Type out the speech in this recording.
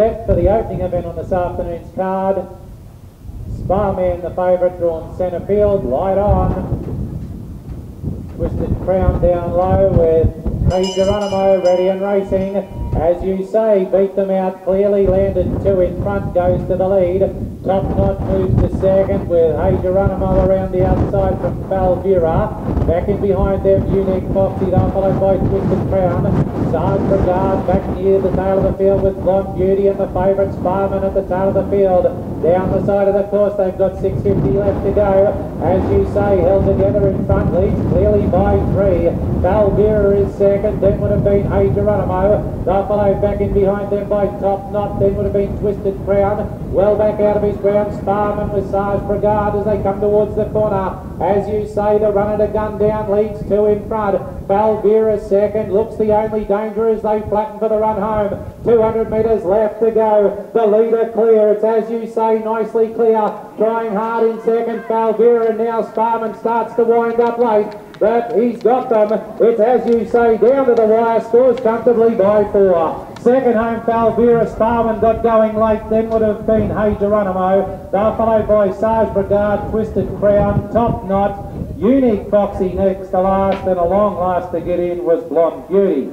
Set for the opening event on this afternoon's card. Sparman, the favourite, drawn centre field, light on. Twisted crown down low with Hey Geronimo ready and racing. As you say, beat them out clearly, landed two in front, goes to the lead. Top Knot moves to second with Hey Geronimo around the outside from Falvira. Back in behind them, Unique Foxy, they're followed by Twisted Crown. Sarge Brigade back near the tail of the field with Blonde Beauty and the favourite Sparman at the tail of the field. Down the side of the course, they've got 650 left to go. As you say, held together in front, leads clearly by three. Valvira is second, then would have been Hey Geronimo. They're followed back in behind them by Top Knot, then would have been Twisted Crown. Well back out of his ground, Sparman with Sarge Brigade as they come towards the corner. As you say, the runner to gun down leads two in front. Valvera second, looks the only danger as they flatten for the run home. 200 metres left to go. The leader clear. It's as you say, nicely clear. Trying hard in second, Valvera and now Sparman starts to wind up late. But he's got them. It's as you say, down to the wire, scores comfortably by four. Second home, Falvira Sparman got going late, then would have been Hey Geronimo. They're followed by Sarge Brigade, Twisted Crown, Top Knot, Unique Foxy next to last, and a long last to get in was Blonde Beauty.